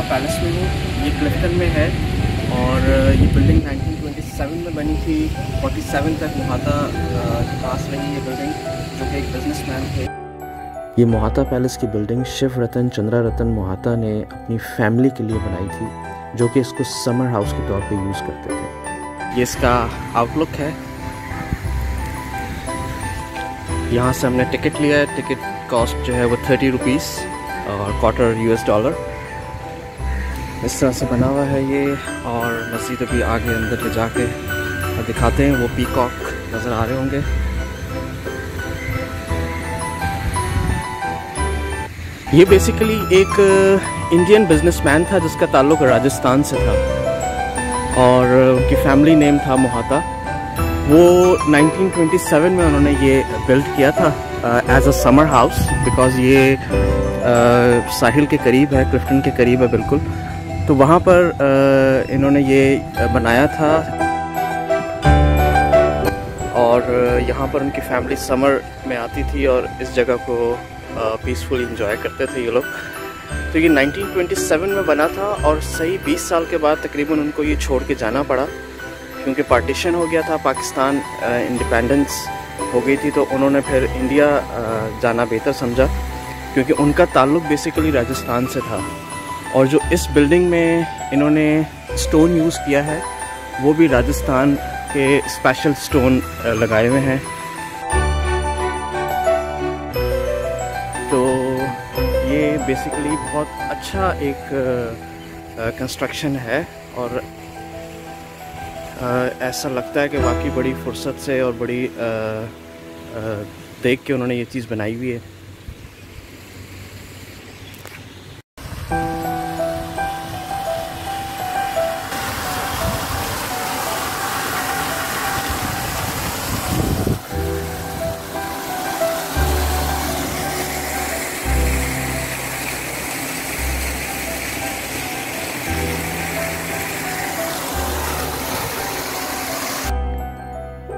Palace में हूँ ये क्लिफ्टन में है और ये बिल्डिंग 1927 में बनी थी 47 तक महाता के पास रही ये बिल्डिंग जो कि एक बिजनेसमैन थे। ये मोहाता पैलेस की बिल्डिंग शिव रतन चंद्रा रतन मोहाता ने अपनी फैमिली के लिए बनाई थी जो कि इसको समर हाउस के तौर पे यूज़ करते थे। ये इसका आउटलुक है। यहाँ से हमने टिकट लिया है टिकट कॉस्ट जो है वो थर्टी रुपीज़ और क्वार्टर यूएस डॉलर इस तरह से बना हुआ है ये और मस्जिद अभी आगे अंदर ले जाके दिखाते हैं वो पीकॉक नज़र आ रहे होंगे। ये बेसिकली एक इंडियन बिजनेसमैन था जिसका ताल्लुक राजस्थान से था और उनकी फैमिली नेम था मोहाता। वो 1927 में उन्होंने ये बिल्ड किया था as a summer house because ये uh, साहिल के करीब है क्लिफ्टन के करीब है बिल्कुल। तो वहाँ पर इन्होंने ये बनाया था। और यहाँ पर उनकी फैमिली समर में आती थी और इस जगह को पीसफुल इंजॉय करते थे ये लोग। तो ये 1927 में बना था और सही 20 साल के बाद तकरीबन उनको ये छोड़ के जाना पड़ा। क्योंकि पार्टीशन हो गया था, पाकिस्तान इंडिपेंडेंस हो गई थी तो उन्होंने फिर इंडिया जाना बेहतर समझा। क्योंकि उनका ताल्लुक बेसिकली राजस्थान से था। और जो इस बिल्डिंग में इन्होंने स्टोन यूज़ किया है वो भी राजस्थान के स्पेशल स्टोन लगाए हुए हैं। तो ये बेसिकली बहुत अच्छा एक कंस्ट्रक्शन है और ऐसा लगता है कि वाकई बड़ी फुर्सत से और बड़ी आ, आ, देख के उन्होंने ये चीज़ बनाई हुई है।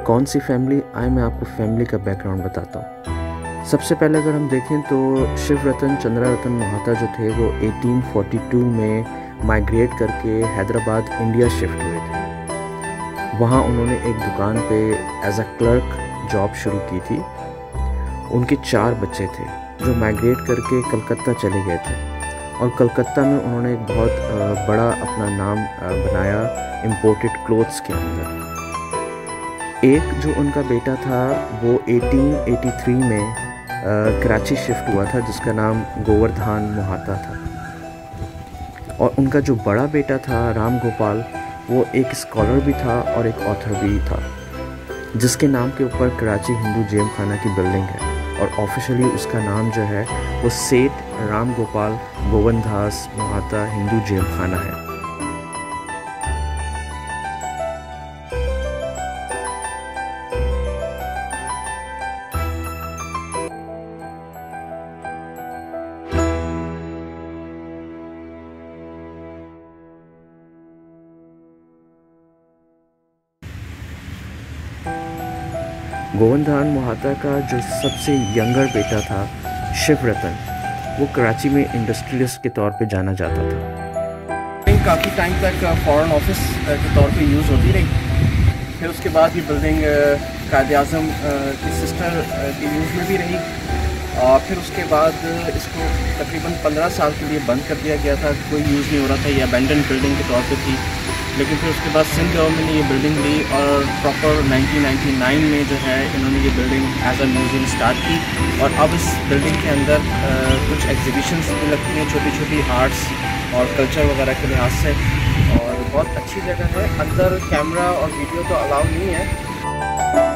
कौन सी फैमिली आए मैं आपको फैमिली का बैकग्राउंड बताता हूँ। सबसे पहले अगर हम देखें तो शिव रतन चंद्रा रतन मोहाता जो थे, वो 1842 में माइग्रेट करके हैदराबाद इंडिया शिफ्ट हुए थे। वहाँ उन्होंने एक दुकान पे एज अ क्लर्क जॉब शुरू की थी। उनके चार बच्चे थे, जो माइग्रेट करके कलकत्ता चले गए थे। और कलकत्ता में उन्होंने एक बहुत बड़ा अपना नाम बनाया इम्पोर्टेड क्लोथ्स के अंदर। एक जो उनका बेटा था, वो 1883 में कराची शिफ्ट हुआ था, जिसका नाम गोवर्धन मोहाता था। और उनका जो बड़ा बेटा था, राम गोपाल, वो एक स्कॉलर भी था और एक ऑथर भी था, जिसके नाम के ऊपर कराची हिंदू जेम खाना की बिल्डिंग है। और ऑफिशियली उसका नाम जो है, वो सेठ राम गोपाल गोवनदास मोहाता हिंदू जेम खाना है। गोवंदान मोहाता का जो सबसे यंगर बेटा था शिव रतन वो कराची में इंडस्ट्रियलिस्ट के तौर पे जाना जाता था। काफ़ी टाइम तक फॉरेन ऑफ़िस के तौर पे यूज़ होती रही। फिर उसके बाद ये बिल्डिंग कायद अजम की सिस्टर के यूज़ में भी रही। और फिर उसके बाद इसको तकरीबन 15 साल के लिए बंद कर दिया गया था। कोई यूज़ नहीं हो रहा था, ये अबेंडन बिल्डिंग के तौर पर थी। लेकिन फिर उसके बाद सिंध गवर्नमेंट ने ये बिल्डिंग ली और प्रॉपर 1999 में जो है इन्होंने ये building as a museum start की और अब इस बिल्डिंग के अंदर आ, कुछ एग्जीबिशंस भी लगती हैं छोटी छोटी आर्ट्स और कल्चर वगैरह के लिहाज से। और बहुत अच्छी जगह है। अंदर कैमरा और वीडियो तो अलाउ नहीं है।